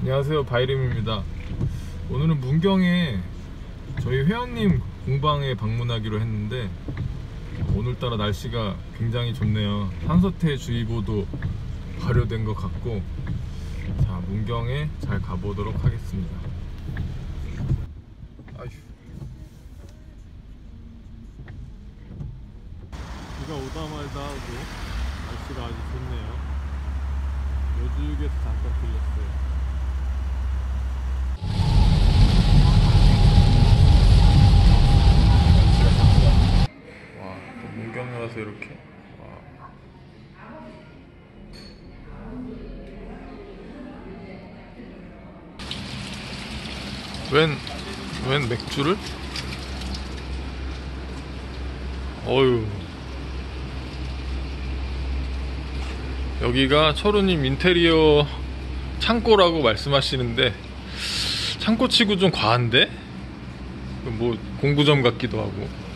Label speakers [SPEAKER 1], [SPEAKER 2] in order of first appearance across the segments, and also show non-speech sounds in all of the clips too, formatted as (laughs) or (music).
[SPEAKER 1] 안녕하세요 바이림입니다. 오늘은 문경에 저희 회원님 공방에 방문하기로 했는데 오늘따라 날씨가 굉장히 좋네요. 산소태 주의보도 발효된 것 같고 자 문경에 잘 가보도록 하겠습니다. 아휴. 비가 오다 말다 하고 날씨가 아주 좋네요. 여주역에서 잠깐 들렸어요 와서 이렇게. 와. 웬, 웬 맥주를? 어유. 여기가 철우님 인테리어 창고라고 말씀하시는데, 창고치고 좀 과한데? 뭐, 공구점 같기도 하고.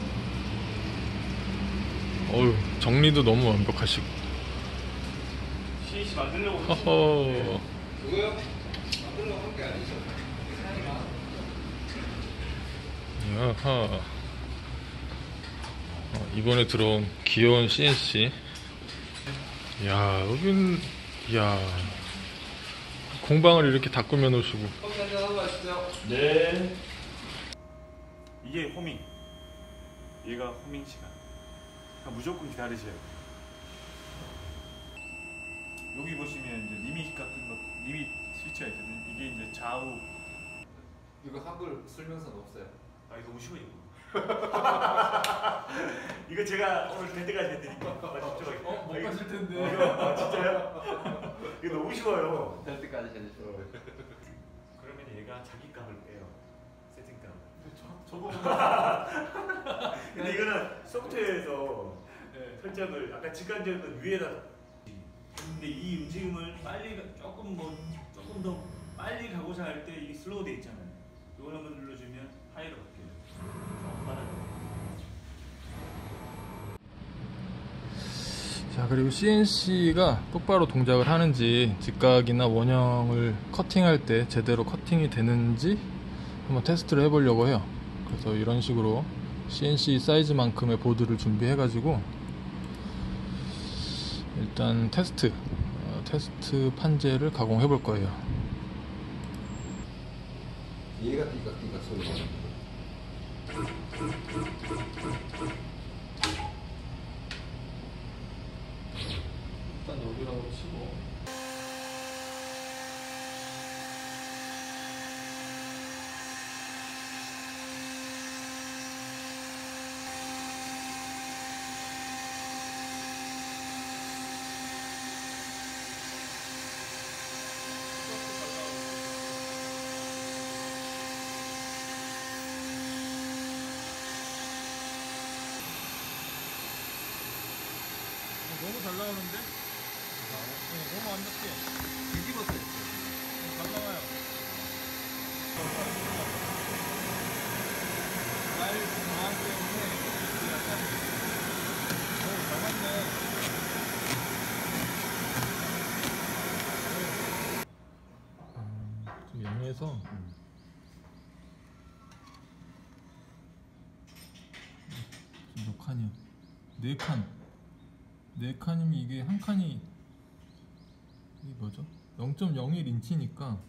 [SPEAKER 1] 어휴 정리도 너무 완벽하시고
[SPEAKER 2] CNC 만들려고
[SPEAKER 1] 허허
[SPEAKER 3] 그거요? 만들려고 한 게 아니죠.
[SPEAKER 1] 야하 어, 이번에 들어온 귀여운 CNC 야 여긴 야 공방을 이렇게 다 꾸며 놓으시고.
[SPEAKER 2] 네. 이게 호밍. 얘가 호밍 시간. 그러니까 무조건 기다리셔야 돼요. 여기 보시면 이제 리밋 같은 거, 리밋 스위치가 있거든요. 이게 이제 좌우.
[SPEAKER 3] 이거 한글 설명서는 없어요.
[SPEAKER 2] 아 이거 너무 쉬워 이거. (laughs) 이거 제가 오늘 될 때까지 해드릴게요. 맞죠?
[SPEAKER 1] 어, 못 가실 텐데.
[SPEAKER 2] 어, 이거, 아, 진짜요? 이거 너무 쉬워요.
[SPEAKER 3] 될 때까지 해주시죠.
[SPEAKER 2] 그러면 얘가 자기 값을 빼요. 세팅값.
[SPEAKER 1] 저거
[SPEAKER 2] 근데 이거는 소프트웨어에서
[SPEAKER 1] 네.
[SPEAKER 2] 설정을 아까 직관적으로 위에다 근데 이 움직임을 빨리 가- 조금 뭐 조금 더 빨리 가고자 할 때 이 slow 돼 있잖아요. 이걸 한번 눌러주면 high로 바뀌어요. 조금.
[SPEAKER 1] 자 그리고 CNC가 똑바로 동작을 하는지 직각이나 원형을 커팅할 때 제대로 커팅이 되는지 한번 테스트를 해보려고 해요. 그래서 이런 식으로 CNC 사이즈만큼의 보드를 준비해 가지고 일단 테스트 어, 테스트 판재를 가공해 볼 거예요.
[SPEAKER 3] 얘가 띠깍띠깍 소리 나는
[SPEAKER 1] 일단 여기라고 치고 너무 잘 나오는데? 네, 너무 완벽해.
[SPEAKER 3] 뒤집었어요.
[SPEAKER 1] 잘 나와요. 날 강한 때문에 약간 오, 잘 맞네. 음, 좀 양해서 지금 몇 칸이야? 네 칸. 네 칸이면 이게 한 칸이 이게 뭐죠? 0.01 인치니까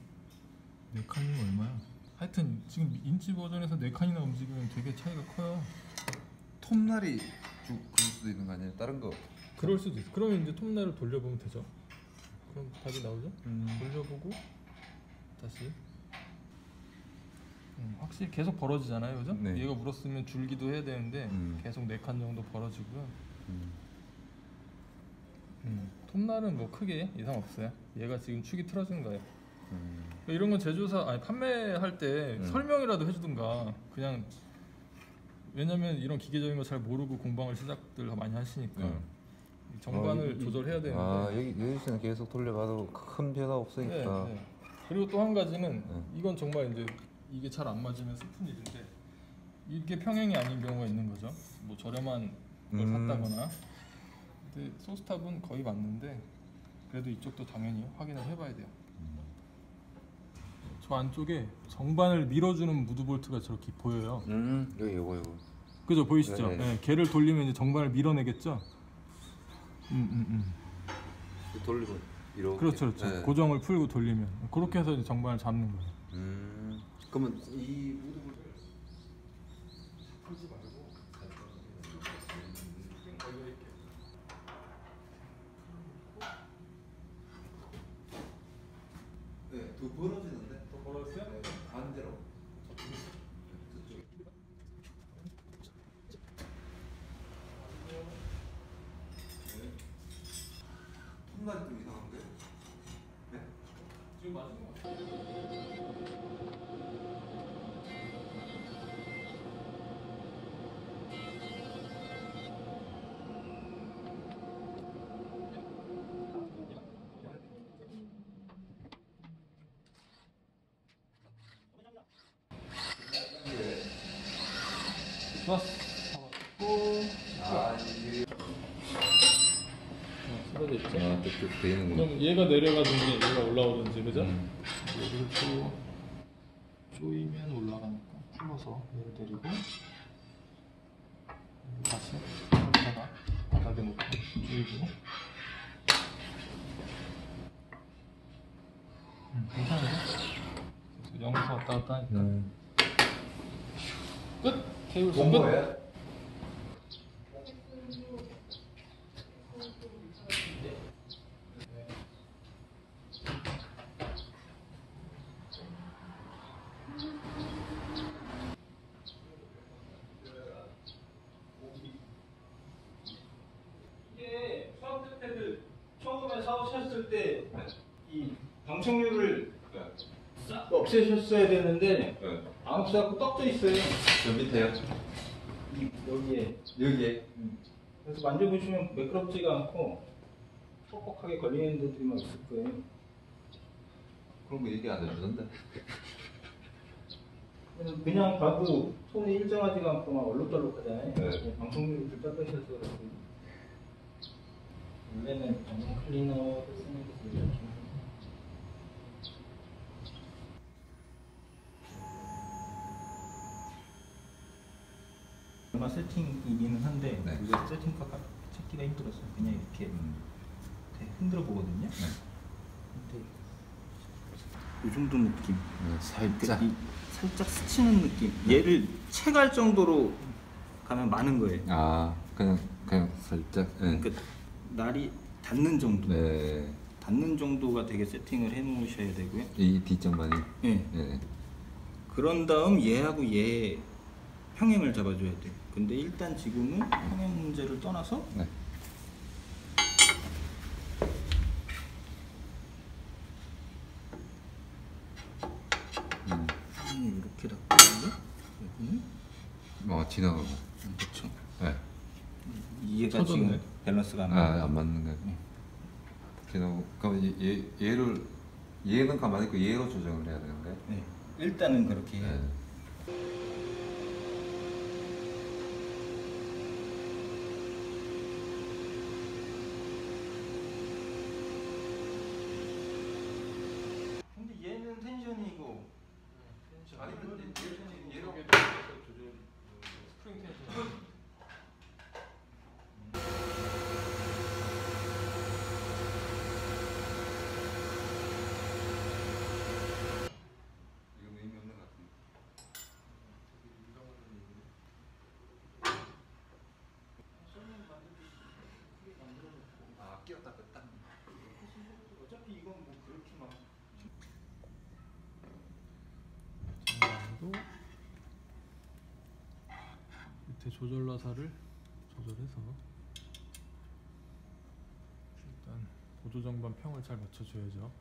[SPEAKER 1] 네 칸이면 얼마야? 하여튼 지금 인치 버전에서 네 칸이나 움직이면 되게 차이가 커요.
[SPEAKER 3] 톱날이 쭉 그럴 수도 있는 거 아니에요? 다른 거.
[SPEAKER 1] 그럴 수도 있어. 그러면 이제 톱날을 돌려보면 되죠. 그럼 답이 나오죠?
[SPEAKER 3] 음.
[SPEAKER 1] 돌려보고 다시. 음, 확실히 계속 벌어지잖아요, 그죠?
[SPEAKER 3] 네.
[SPEAKER 1] 얘가 물었으면 줄기도 해야 되는데
[SPEAKER 3] 음.
[SPEAKER 1] 계속 네칸 정도 벌어지고요.
[SPEAKER 3] 음.
[SPEAKER 1] 음, 톱날은 뭐 크게 이상 없어요. 얘가 지금 축이 틀어진 거예요.
[SPEAKER 3] 음.
[SPEAKER 1] 이런 건 제조사 아니 판매할 때
[SPEAKER 3] 음.
[SPEAKER 1] 설명이라도 해주든가 그냥 왜냐면 이런 기계적인 거 잘 모르고 공방을 시작들 많이 하시니까
[SPEAKER 3] 음.
[SPEAKER 1] 이 정관을
[SPEAKER 3] 아, 이- 이-
[SPEAKER 1] 조절해야 되는데
[SPEAKER 3] 아 여기 여기서는 계속 돌려봐도 큰 변화 없으니까.
[SPEAKER 1] 네, 네. 그리고 또 한 가지는
[SPEAKER 3] 네.
[SPEAKER 1] 이건 정말 이제 이게 잘 안 맞으면 슬픈 일인데 이게 평행이 아닌 경우가 있는 거죠. 뭐 저렴한 걸
[SPEAKER 3] 음.
[SPEAKER 1] 샀다거나. 근데 소스탑은 거의 맞는데 그래도 이쪽도 당연히 확인을 해봐야 돼요. 저 안쪽에 정반을 밀어주는 무드볼트가 저렇게 보여요.
[SPEAKER 3] 음 여기 이거 이거.
[SPEAKER 1] 그죠 보이시죠?
[SPEAKER 3] 네네.
[SPEAKER 1] 예, 걔를 돌리면 이제 정반을 밀어내겠죠. 음, 음, 음.
[SPEAKER 3] 돌리고 이렇게.
[SPEAKER 1] 그렇죠, 그렇죠.
[SPEAKER 3] 네.
[SPEAKER 1] 고정을 풀고 돌리면 그렇게 해서 이제 정반을 잡는 거예요.
[SPEAKER 3] 음 그러면 이 무드볼 풀지 말고 네, 더 벌어지는데?
[SPEAKER 1] 더 벌어졌어요?
[SPEAKER 3] 네, 반대로. 저쪽에. 네. 좀 이상한데? 네?
[SPEAKER 1] 지금 맞은 거 같아요. 좋았어. 잡았고.
[SPEAKER 3] 아,
[SPEAKER 1] 쓰러져 있죠.
[SPEAKER 3] 아, 뚝뚝 되는구나.
[SPEAKER 1] 그럼 얘가 내려가든지 얘가 올라오든지 그죠?
[SPEAKER 3] 음.
[SPEAKER 1] 얘를 또 조이면 올라가니까 풀어서 얘를 데리고 다시 여기다가 바닥에 놓고 조이고 음, 괜찮아요? 여기서 왔다 갔다 하니까
[SPEAKER 3] 음.
[SPEAKER 1] 끝!
[SPEAKER 3] 본
[SPEAKER 1] 끝!
[SPEAKER 3] 거예요?
[SPEAKER 4] 이게 수압 패드 처음에 사오셨을 때 이 방청류를 싹 없애셨어야 되는데
[SPEAKER 3] 네.
[SPEAKER 4] 안 없애갖고 떡져 있어요.
[SPEAKER 3] 저 밑에요?
[SPEAKER 4] 이- 여기에.
[SPEAKER 3] 여기에?
[SPEAKER 4] 그래서 만져보시면 매끄럽지가 않고 뻑뻑하게 걸리는 데들이 막 있을 거예요.
[SPEAKER 3] 그런 거 얘기 안 해주던데.
[SPEAKER 4] 그냥 봐도 손이 일정하지가 않고 막 얼룩덜룩하잖아요.
[SPEAKER 3] 네.
[SPEAKER 4] 좀 닦으셔서 그렇고. 원래는 방청 클리너를 쓰는 게 제일 좋죠. 얼마 세팅이기는 한데
[SPEAKER 3] 네.
[SPEAKER 4] 우리가 세팅값 찾기가 힘들었어요. 그냥 이렇게
[SPEAKER 3] 음.
[SPEAKER 4] 흔들어 보거든요.
[SPEAKER 3] 네.
[SPEAKER 4] 근데 이 정도 느낌.
[SPEAKER 3] 네, 살짝.
[SPEAKER 4] 이 살짝 스치는 느낌. 얘를 채갈 정도로 가면 많은 거예요.
[SPEAKER 3] 아, 그냥, 그냥 살짝. 네.
[SPEAKER 4] 그러니까 날이 닿는 정도.
[SPEAKER 3] 네.
[SPEAKER 4] 닿는 정도가 되게 세팅을 해 놓으셔야 되고요.
[SPEAKER 3] 이 뒷장만이.
[SPEAKER 4] 예.
[SPEAKER 3] 네.
[SPEAKER 4] 그런 다음 얘하고 얘 평행을 잡아줘야 돼. 근데 일단 지금은 평행 문제를 떠나서
[SPEAKER 3] 네. 음.
[SPEAKER 4] 음, 이렇게 닿거든요. 여기는
[SPEAKER 3] 어, 지나가고.
[SPEAKER 4] 그렇죠.
[SPEAKER 3] 네.
[SPEAKER 1] 쳐졌네.
[SPEAKER 4] 지금 밸런스가 안. 아,
[SPEAKER 3] 안 맞는 거예요. 지나고. 그럼 얘, 얘, 얘를, 얘는 가만히 있고 얘로 조정을 해야 되는 거예요?
[SPEAKER 4] 네. 일단은 그렇게.
[SPEAKER 3] 네.
[SPEAKER 4] 근데 얘는 텐션이고
[SPEAKER 3] 아니, 근데 얘는 얘로
[SPEAKER 1] 스프링 텐션
[SPEAKER 3] 이건 의미 없는 것 같은데. 아, 끼웠다 뺐다.
[SPEAKER 4] 어차피 이건 뭐 그렇게 막
[SPEAKER 1] 정강도 밑에 조절 나사를 조절해서 일단 보조 정반 평을 잘 맞춰줘야죠.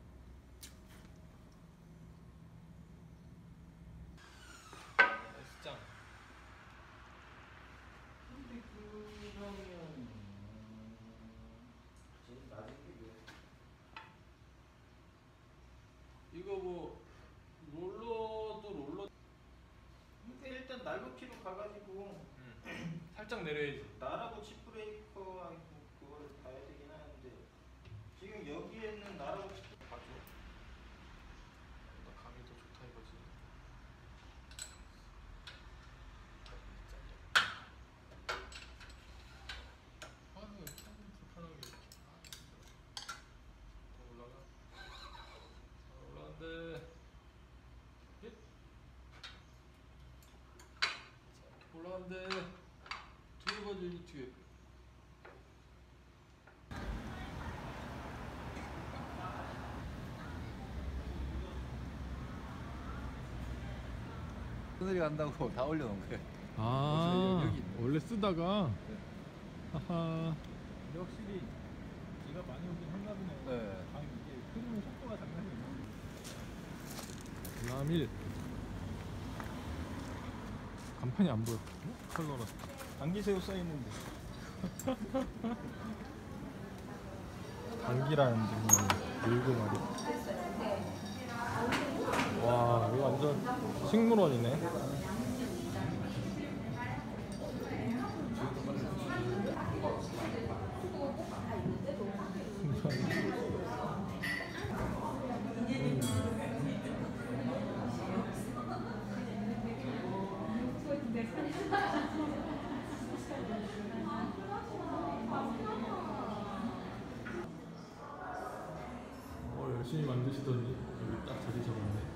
[SPEAKER 1] 살짝 내려야지.
[SPEAKER 4] 나라고 치프레이커하고 그거를 봐야 되긴 하는데 지금 여기에 있는 나라고
[SPEAKER 1] 치프 맞죠? 나 감이 더 좋다 이거지. 올라가. 더 올라간대. 예?
[SPEAKER 3] 그들이 간다고 (laughs) 다 올려놓은 거예요.
[SPEAKER 1] 아
[SPEAKER 3] 여기 있네.
[SPEAKER 1] 원래 쓰다가? 하하. 근데 확실히 비가 많이 오긴 했나 보네
[SPEAKER 3] 네.
[SPEAKER 1] 아 이게 흐르는 속도가 장난이 아니야 라밀 간판이 안 보여. 어? 컬러라
[SPEAKER 4] 당기새우 써 있는데.
[SPEAKER 1] 당기라는데 밀고 말이 와 이거 완전 식물원이네 어, 열심히 만드시더니 여기 딱 자리 잡았네.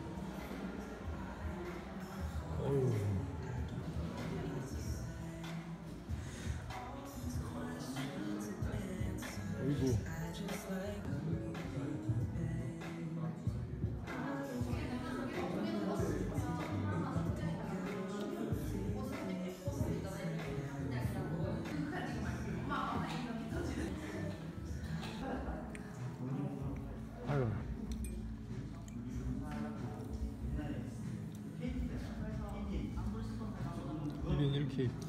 [SPEAKER 1] 1인 1케이크. 음.